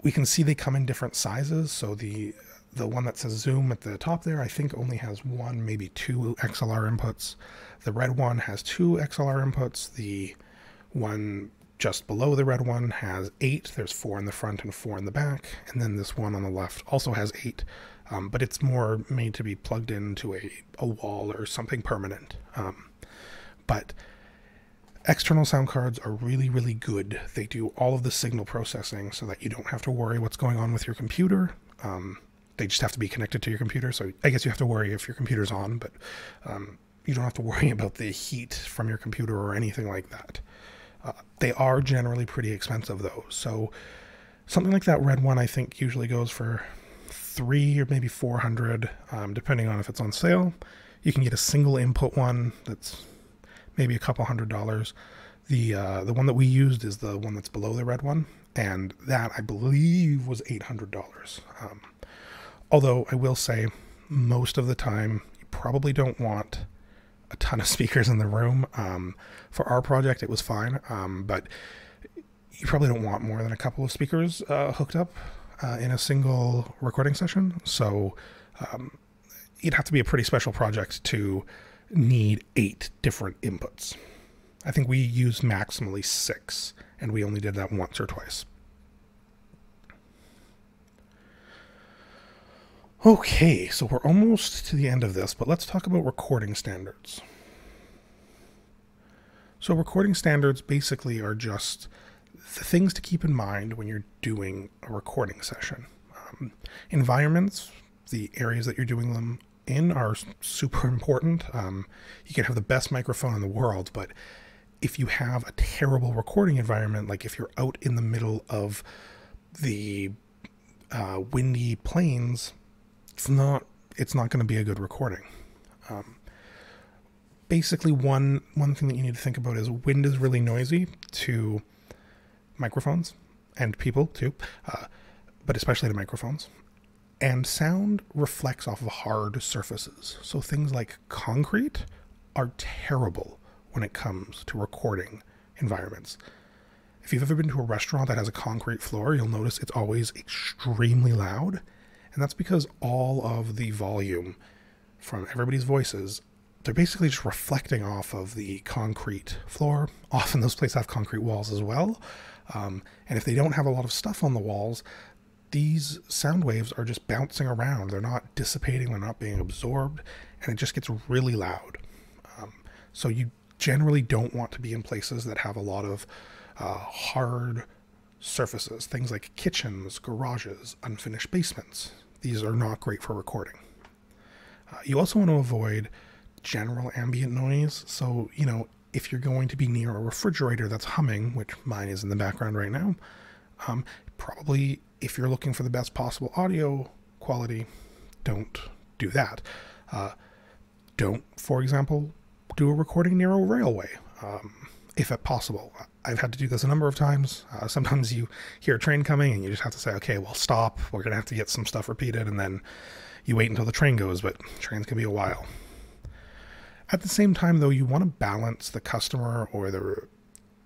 we can see they come in different sizes, so the the one that says zoom at the top there, I think only has one, maybe two XLR inputs. The red one has two XLR inputs. The one just below the red one has eight. There's four in the front and four in the back. And then this one on the left also has eight, um, but it's more made to be plugged into a, a wall or something permanent. Um, but external sound cards are really, really good. They do all of the signal processing so that you don't have to worry what's going on with your computer. Um, they just have to be connected to your computer. So I guess you have to worry if your computer's on, but um, you don't have to <laughs> worry about the heat from your computer or anything like that. Uh, they are generally pretty expensive though. So something like that red one, I think usually goes for three or maybe 400, um, depending on if it's on sale. You can get a single input one that's maybe a couple hundred dollars. The uh, the one that we used is the one that's below the red one, and that I believe was eight hundred dollars. Um, although I will say, most of the time you probably don't want a ton of <laughs> speakers in the room. Um, for our project, it was fine, um, but you probably don't want more than a couple of speakers uh, hooked up uh, in a single recording session. So um, you'd have to be a pretty special project to need eight different inputs. I think we used maximally six, and we only did that once or twice. Okay, so we're almost to the end of this, but let's talk about recording standards. So, recording standards basically are just the things to keep in mind when you're doing a recording session. Um, environments, the areas that you're doing them in, are super important. Um, you can have the best microphone in the world, but if you have a terrible recording environment, like if you're out in the middle of the uh, windy plains, it's not it's not going to be a good recording. Um, basically, one one thing that you need to think about is wind is really noisy to microphones and people too, uh, but especially to microphones. And sound reflects off of hard surfaces. So things like concrete are terrible when it comes to recording environments. If you've ever been to a restaurant that has a concrete floor, you'll notice it's always extremely loud and that's because all of the volume from everybody's voices, they're basically just reflecting off of the concrete floor. <laughs> Often those places have concrete walls as well. Um, and if they don't have a lot of stuff on the walls, these sound waves are just bouncing around. They're not dissipating, they're not being absorbed, and it just gets really loud. Um, so you generally don't want to be in places that have a lot of uh, hard surfaces, things like kitchens, garages, unfinished basements these are not great for recording. Uh, you also want to avoid general ambient noise. So, you know, if you're going to be near a refrigerator that's humming, which mine is in the background right now, um, probably if you're looking for the best possible audio quality, don't do that. Uh, don't, for example, do a recording near a railway, um, if possible. I've had to do this a number of times. Uh, sometimes you hear a train coming and you just have to say, okay, well, stop. We're going to have to get some stuff repeated. And then you wait until the train goes, but trains can be a while. At the same time, though, you want to balance the customer or the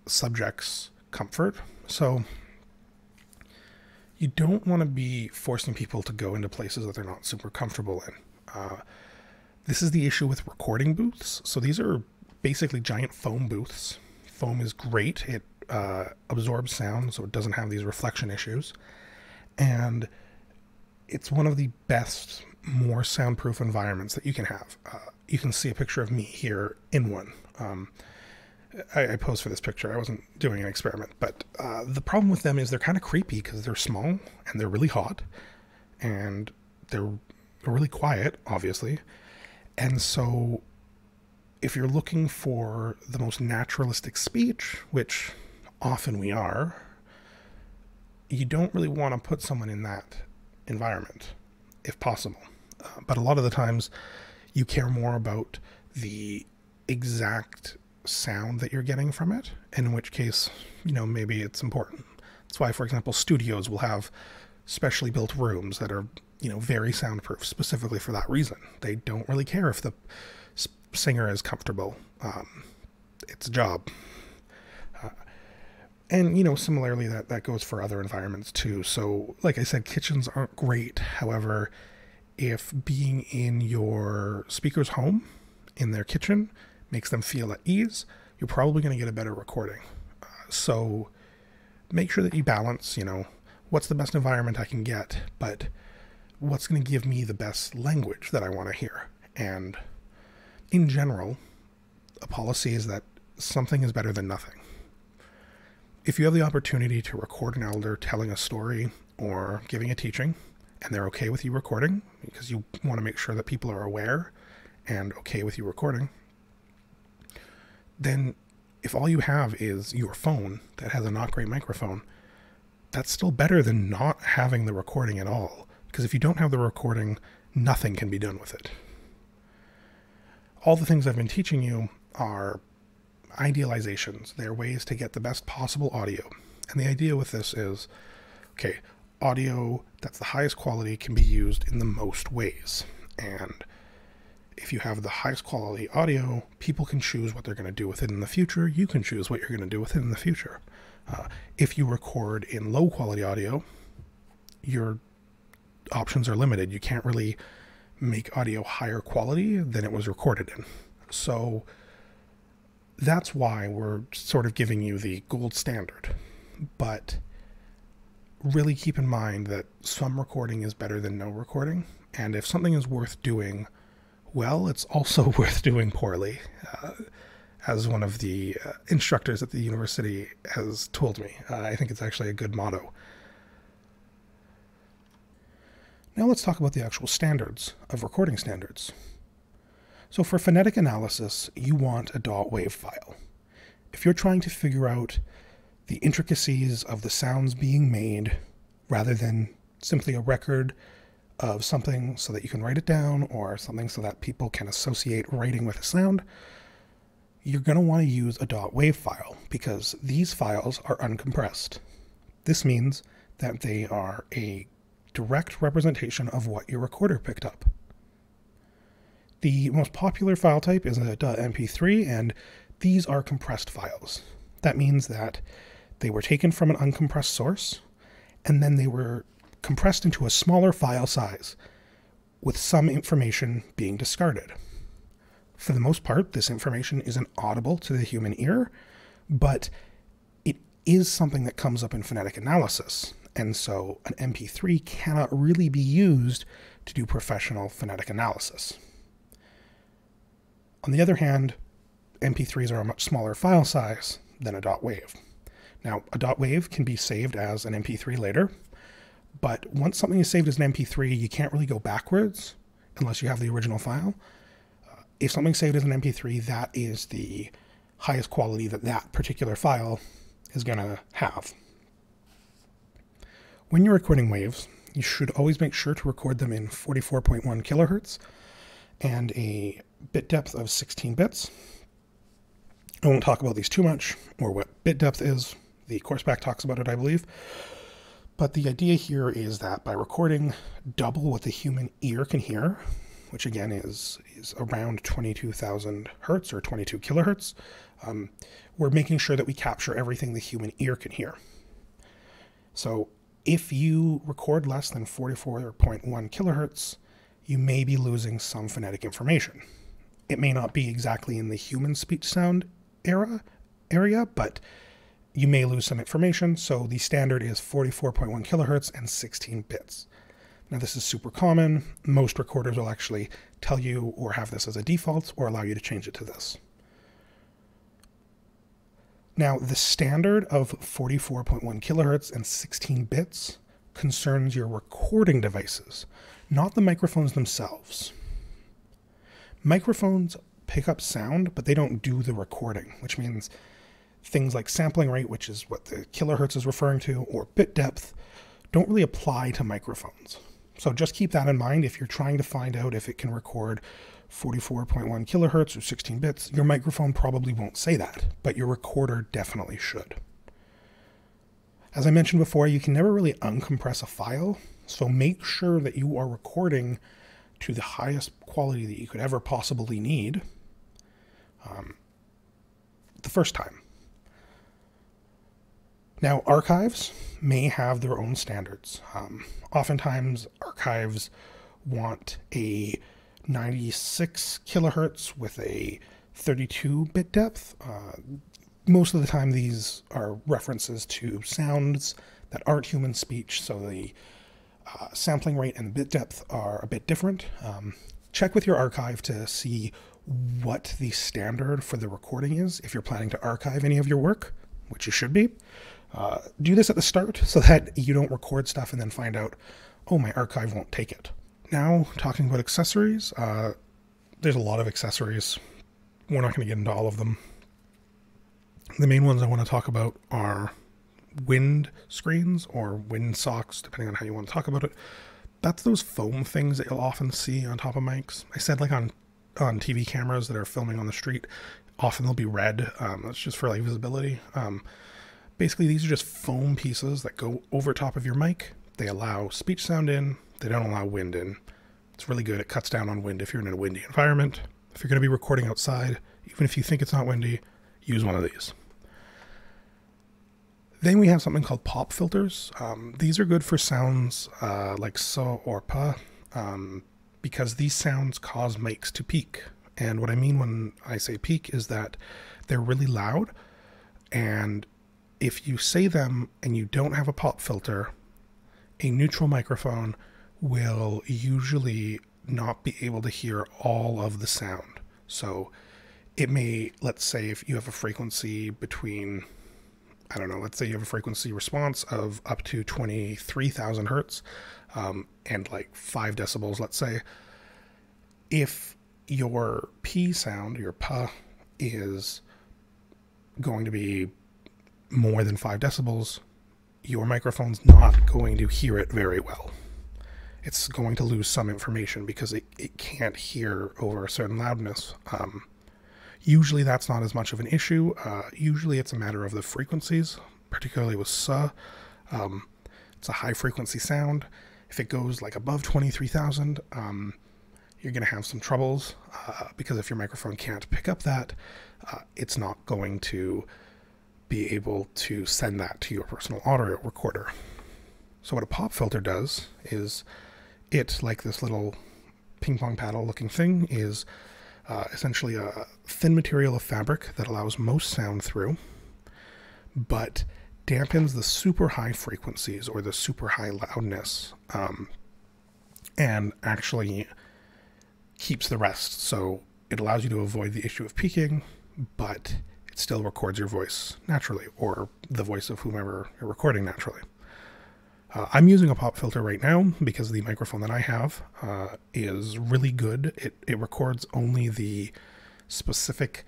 subject's comfort. So you don't want to be forcing people to go into places that they're not super comfortable in. Uh, this is the issue with recording booths. So these are basically giant foam booths foam is great. It uh, absorbs sound, so it doesn't have these reflection issues. And it's one of the best, more soundproof environments that you can have. Uh, you can see a picture of me here in one. Um, I, I, posed for this picture. I wasn't doing an experiment, but uh, the problem with them is they're kind of creepy because they're small and they're really hot, and they're really quiet, obviously. And so if you're looking for the most naturalistic speech, which often we are, you don't really want to put someone in that environment. if possible. Uh, but a lot of the times, you care more about the exact sound that you're getting from it, in which case, you know, maybe it's important. That's why, for example, studios will have specially built rooms that are, you know, very soundproof specifically for that reason. They don't really care if the singer is comfortable. Um, it's a job. Uh, and you know, similarly, that that goes for other environments too. So, like I said, kitchens aren't great. However, if being in your speaker's home, in their kitchen, makes them feel at ease, you're probably going to get a better recording. Uh, so, make sure that you balance. You know, what's the best environment I can get, but what's going to give me the best language that I want to hear. And in general, a policy is that something is better than nothing. If you have the opportunity to record an elder telling a story or giving a teaching, and they're okay with you recording, because you want to make sure that people are aware and okay with you recording, then if all you have is your phone that has a not great microphone, that's still better than not having the recording at all. Because if you don't have the recording, nothing can be done with it. All the things I've been teaching you are idealizations. They're ways to get the best possible audio. And the idea with this is okay, audio that's the highest quality can be used in the most ways. And if you have the highest quality audio, people can choose what they're going to do with it in the future. You can choose what you're going to do with it in the future. Uh, if you record in low quality audio, your options are limited. You can't really make audio higher quality than it was recorded in. So that's why we're sort of giving you the gold standard. But really keep in mind that some recording is better than no recording. And if something is worth doing well, it's also <laughs> worth doing poorly. Uh, as one of the uh, instructors at the university has told me, uh, I think it's actually a good motto. Now let's talk about the actual standards of recording standards. So for phonetic analysis, you want a dot wave file. If you're trying to figure out the intricacies of the sounds being made rather than simply a record of something so that you can write it down or something so that people can associate writing with a sound, you're going to want to use a wave file because these files are uncompressed. This means that they are a direct representation of what your recorder picked up. The most popular file type is a .mp3, and these are compressed files. That means that they were taken from an uncompressed source, and then they were compressed into a smaller file size, with some information being discarded. For the most part, this information isn't audible to the human ear, but it is something that comes up in phonetic analysis. And so an MP3 cannot really be used to do professional phonetic analysis. On the other hand, MP3s are a much smaller file size than a dot wave. Now, a dot wave can be saved as an MP3 later, but once something is saved as an MP3, you can't really go backwards unless you have the original file. Uh, if something's saved as an MP3, that is the highest quality that that particular file is going to have. When you're recording waves, you should always make sure to record them in 44.1 kilohertz and a bit depth of 16 bits. I won't talk about these too much or what bit depth is. The course pack talks about it, I believe. But the idea here is that by recording double what the human ear can hear, which again is, is around 22,000 hertz or 22 kilohertz, um, we're making sure that we capture everything the human ear can hear. So if you record less than 44.1 kilohertz, you may be losing some phonetic information. It may not be exactly in the human speech sound era area, but you may lose some information. So the standard is 44.1 kilohertz and 16 bits. Now this is super common. Most recorders will actually tell you or have this as a default or allow you to change it to this. Now the standard of 44.1 kilohertz and 16 bits concerns your recording devices, not the microphones themselves. Microphones pick up sound, but they don't do the recording, which means things like sampling rate, which is what the kilohertz is referring to, or bit depth, don't really apply to microphones. So just keep that in mind if you're trying to find out if it can record 44.1 kilohertz or 16 bits. Your microphone probably won't say that, but your recorder definitely should. As I mentioned before, you can never really uncompress a file, so make sure that you are recording to the highest quality that you could ever possibly need um, the first time. Now, archives may have their own standards. Um, oftentimes, archives want a 96 kilohertz with a 32 bit depth. Uh, most of the time, these are references to sounds that aren't human speech, so the uh, sampling rate and bit depth are a bit different. Um, check with your archive to see what the standard for the recording is if you're planning to archive any of your work, which you should be. Uh, do this at the start so that you don't record stuff and then find out, oh, my archive won't take it. Now, talking about accessories, uh, there's a lot of accessories. We're not going to get into all of them. The main ones I want to talk about are wind screens or wind socks, depending on how you want to talk about it. That's those foam things that you'll often see on top of mics. I said like on on TV cameras that are filming on the street, often they'll be red. Um, that's just for like visibility. Um, basically, these are just foam pieces that go over top of your mic. They allow speech sound in. They don't allow wind in. It's really good. It cuts down on wind if you're in a windy environment. If you're going to be recording outside, even if you think it's not windy, use one of these. Then we have something called pop filters. Um, these are good for sounds uh, like so or pa, um, because these sounds cause mics to peak. And what I mean when I say peak is that they're really loud. And if you say them and you don't have a pop filter, a neutral microphone will usually not be able to hear all of the sound. So it may, let's say, if you have a frequency between I don't know, let's say you have a frequency response of up to 23,000 hertz um, and like five decibels, let's say. If your P sound, your PA, is going to be more than five decibels, your microphone's not going to hear it very well. It's going to lose some information because it, it can't hear over a certain loudness. Um, Usually that's not as much of an issue. Uh, usually it's a matter of the frequencies, particularly with SA. Um, it's a high frequency sound. If it goes like above 23,000, um, you're going to have some troubles uh, because if your microphone can't pick up that, uh, it's not going to be able to send that to your personal audio recorder. So what a pop filter does is it, like this little ping pong paddle looking thing, is uh, essentially a thin material of fabric that allows most sound through, but dampens the super high frequencies or the super high loudness um, and actually keeps the rest. So it allows you to avoid the issue of peaking, but it still records your voice naturally or the voice of whomever you're recording naturally. Uh, I'm using a pop filter right now because the microphone that I have uh, is really good. It, it records only the specific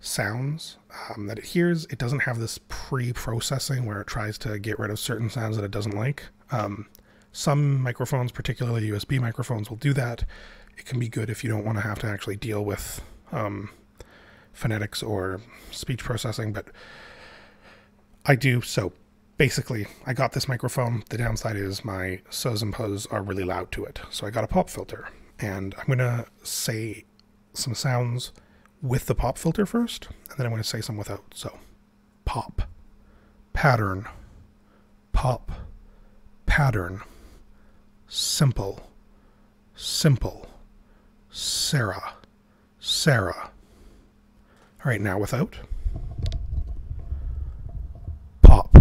sounds um, that it hears. It doesn't have this pre processing where it tries to get rid of certain sounds that it doesn't like. Um, some microphones, particularly USB microphones, will do that. It can be good if you don't want to have to actually deal with um, phonetics or speech processing, but I do. So basically, I got this microphone. The downside is my saws and pos are really loud to it. So I got a pop filter. And I'm going to say some sounds with the pop filter first, and then I'm going to say some without. So pop, pattern, pop, pattern, simple, simple, Sarah, Sarah. All right, now without. Pop,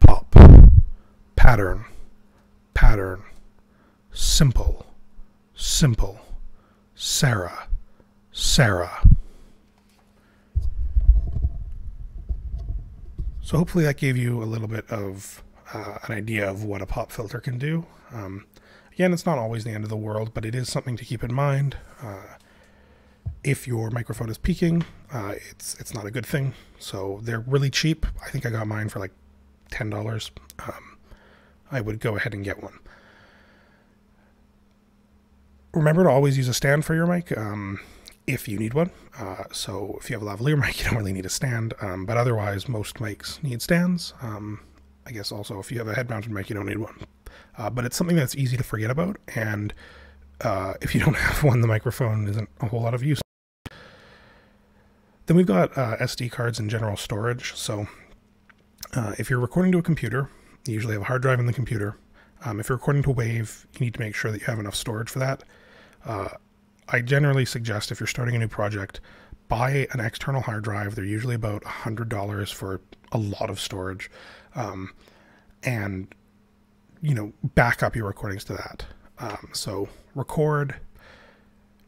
pop, pattern, pattern, simple, simple, Sarah, Sarah. So hopefully that gave you a little bit of uh, an idea of what a pop filter can do. Um, again, it's not always the end of the world, but it is something to keep in mind. Uh, if your microphone is peaking, uh, it's it's not a good thing. So they're really cheap. I think I got mine for like ten dollars. Um, I would go ahead and get one. remember to always use a stand for your mic um, if you need one. Uh, so if you have a lavalier <laughs> mic, you don't really need a stand. Um, but otherwise, most mics need stands. Um, I guess also if you have a head mounted mic, you don't need one. Uh, but it's something that's easy to forget about. And uh, if you don't <laughs> have one, the microphone isn't a whole lot of use. Then we've got uh, SD cards and general storage. So uh, if you're recording to a computer, you usually have a hard drive in the computer. Um, if you're recording to Wave, you need to make sure that you have enough storage for that. Uh, I generally suggest if you're starting a new project, buy an external hard drive. They're usually about $100 for a lot of storage. Um, and, you know, back up your recordings to that. Um, so record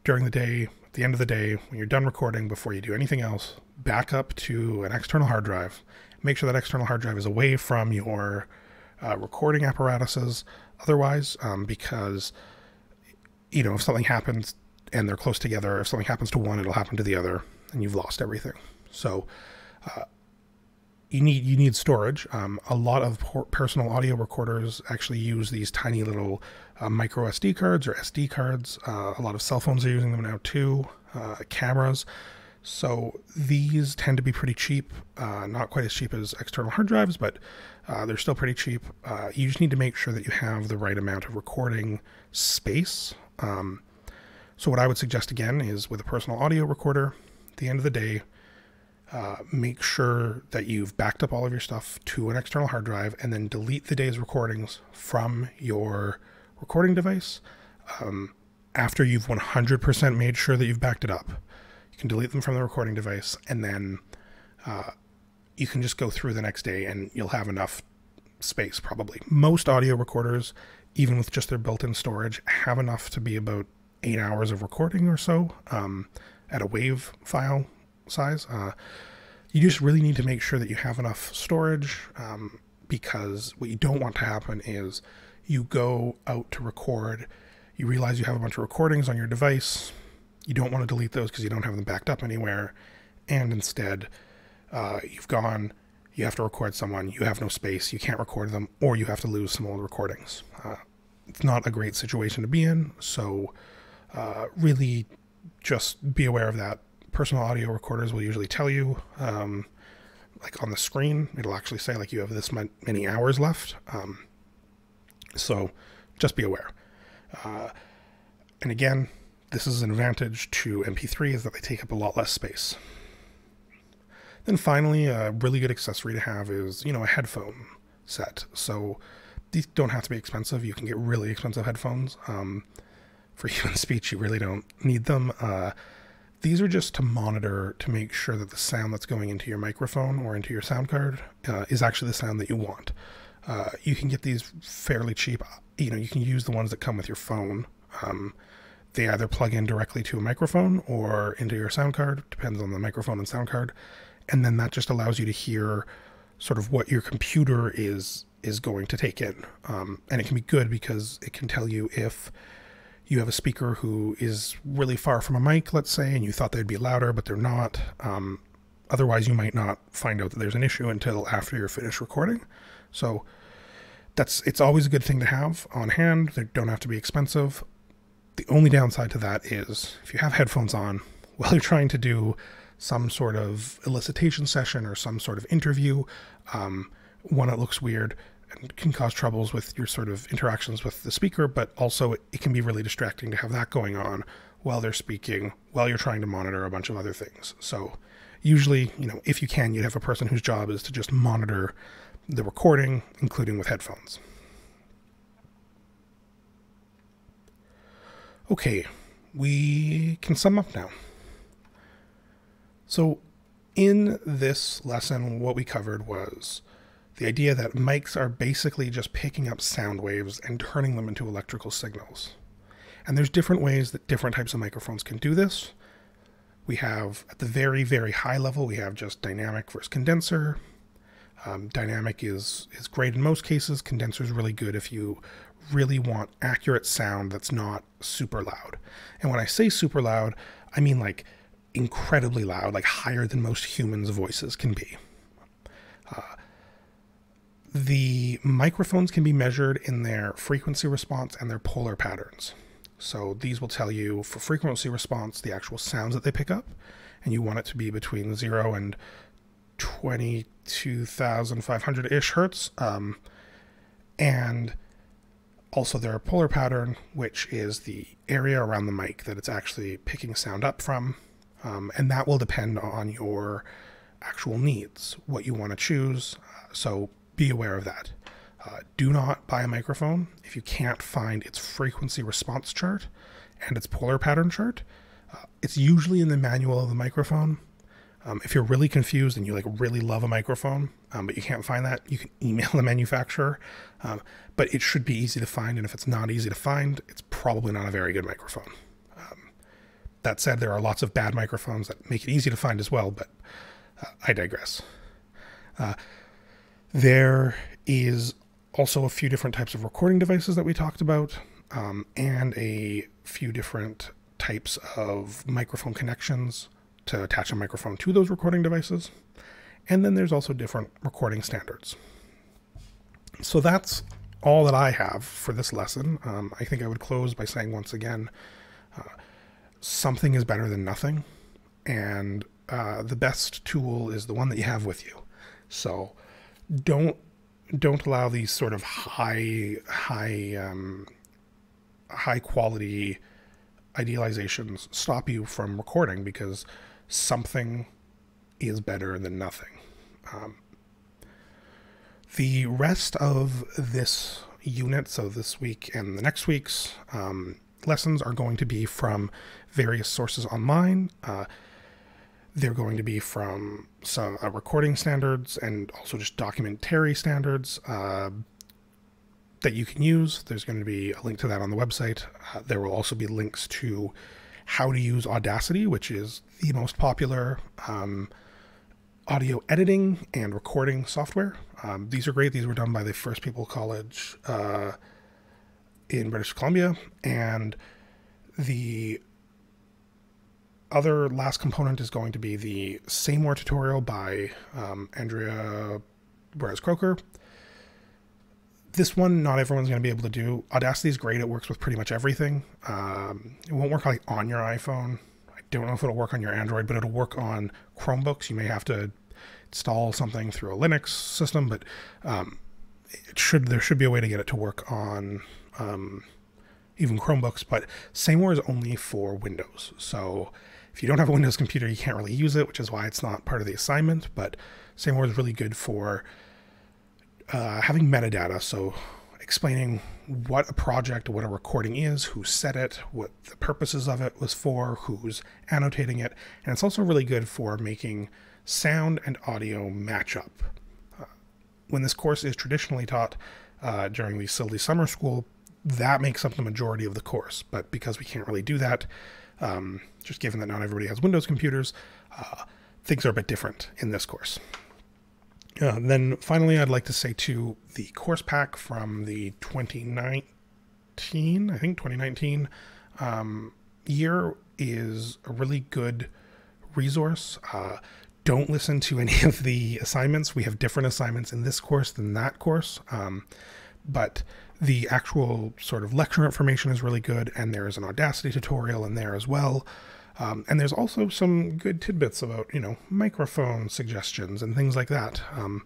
during the day, the end of the day, when you're done recording, before you do anything else, back up to an external hard drive. Make sure that external hard drive is away from your uh, recording apparatuses otherwise, um, because, you know, if something happens and they're close together, if something happens to one, it'll happen to the other, and you've lost everything. So, uh, you need you need storage. Um, a lot of personal audio recorders actually use these tiny little uh, micro SD cards or SD cards. Uh, a lot of cell phones are using them now too. Uh, cameras. So these tend to be pretty cheap. Uh, not quite as cheap as external hard drives, but uh, they're still pretty cheap. Uh, you just need to make sure that you have the right amount of recording space. Um, so what I would suggest again is with a personal audio recorder. At the end of the day uh, make sure that you've backed up all of your stuff to an external hard drive and then delete the day's recordings from your recording device um, after you've 100% made sure that you've backed it up. You can delete them from the recording device and then uh, you can just go through the next day and you'll have enough space probably. Most audio recorders, even with just their built in storage, have enough to be about eight hours of recording or so um, at a WAV file size. Uh, you just really need to make sure that you have enough storage um, because what you don't want to happen is you go out to record, you realize you have a bunch of recordings on your device, you don't want to delete those because you don't have them backed up anywhere, and instead uh, you've gone, you have to record someone, you have no space, you can't record them, or you have to lose some old recordings. Uh, it's not a great situation to be in, so uh, really just be aware of that personal audio recorders will usually tell you, um, like on the screen, it'll actually say like you have this many hours left. Um, so just be aware. Uh, and again, this is an advantage to MP3 is that they take up a lot less space. Then finally, a really good accessory to have is, you know, a headphone set. So these don't have to be expensive. You can get really expensive headphones. Um, for <laughs> human speech, you really don't need them. Uh, these are just to monitor to make sure that the sound that's going into your microphone or into your sound card uh, is actually the sound that you want. Uh, you can get these fairly cheap. You know, you can use the ones that come with your phone. Um, they either plug in directly to a microphone or into your sound card, depends on the microphone and sound card. And then that just allows you to hear sort of what your computer is is going to take in. Um, and it can be good because it can tell you if you have a speaker who is really far from a mic, let's say, and you thought they'd be louder, but they're not. Um, otherwise, you might not find out that there's an issue until after you're finished recording. So that's it's always a good thing to have on hand. They don't have to be expensive. The only downside to that is if you have headphones on <laughs> while you're trying to do some sort of elicitation session or some sort of interview, um, one, it looks weird and can cause troubles with your sort of interactions with the speaker, but also it can be really distracting to have that going on while they're speaking, while you're trying to monitor a bunch of other things. So, usually, you know, if you can, you'd have a person whose job is to just monitor the recording, including with headphones. Okay, we can sum up now. So, in this lesson, what we covered was the idea that mics are basically just picking up sound waves and turning them into electrical signals. And there's different ways that different types of microphones can do this. We have, at the very, very high level, we have just dynamic versus condenser. Um, dynamic is, is great in most cases. Condenser is really good if you really want accurate sound that's not super loud. And when I say super loud, I mean like incredibly loud, like higher than most humans' voices can be. The microphones can be measured in their frequency response and their polar patterns. So these will tell you for frequency response the actual sounds that they pick up, and you want it to be between zero and 22,500 ish hertz. Um, and also their polar pattern, which is the area around the mic that it's actually picking sound up from. Um, and that will depend on your actual needs, what you want to choose. So be aware of that. Uh, do not buy a microphone if you can't find its frequency response chart and its polar pattern chart. Uh, it's usually in the manual of the microphone. Um, if you're really confused and you like really love a microphone, um, but you can't find that, you can <laughs> email the manufacturer. Um, but it should be easy to find, and if it's not easy to find, it's probably not a very good microphone. Um, that said, there are lots of bad microphones that make it easy to find as well, but uh, I digress. Uh, there is also a few different types of recording devices that we talked about, um, and a few different types of microphone connections to attach a microphone to those recording devices. And then there's also different recording standards. So that's all that I have for this lesson. Um, I think I would close by saying once again uh, something is better than nothing. And uh, the best tool is the one that you have with you. So don't don't allow these sort of high high um, high quality idealizations stop you from recording because something is better than nothing. Um, the rest of this unit, so this week and the next week's um, lessons, are going to be from various sources online. Uh, they're going to be from some uh, recording standards and also just documentary standards uh, that you can use. There's going to be a link to that on the website. Uh, there will also be links to how to use Audacity, which is the most popular um, audio editing and recording software. Um, these are great. These were done by the First People College uh, in British Columbia. And the other last component is going to be the SayMore tutorial by um, Andrea Perez Croker. This one, not everyone's going to be able to do. Audacity is great. It works with pretty much everything. Um, it won't work like on your iPhone. I don't know if it'll work on your Android, but it'll work on Chromebooks. You may have to install something through a Linux system, but um, it should there should be a way to get it to work on um, even Chromebooks. But Say is only for Windows, so if you don't have a Windows computer, you can't really use it, which is why it's not part of the assignment. But Say is really good for uh, having metadata, so explaining what a project, what a recording is, who set it, what the purposes of it was for, who's annotating it, and it's also really good for making sound and audio match up. Uh, when this course is traditionally taught uh, during the CILLDI Summer School, that makes up the majority of the course. But because we can't really do that, um, just given that not everybody has Windows computers, uh, things are a bit different in this course. Uh, then finally, I'd like to say to the course pack from the 2019, I think 2019 um, year is a really good resource. Uh, don't listen to any of the assignments. We have different assignments in this course than that course. Um, but the actual sort of lecture information is really good, and there is an Audacity tutorial in there as well. Um, and there's also some good tidbits about, you know, microphone suggestions and things like that, um,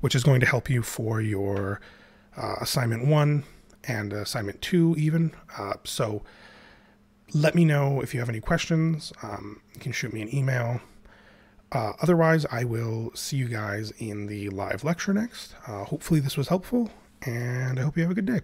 which is going to help you for your uh, assignment one and assignment two, even. Uh, so let me know if you have any questions. Um, you can shoot me an email. Uh, otherwise, I will see you guys in the live lecture next. Uh, hopefully, this was helpful, and I hope you have a good day.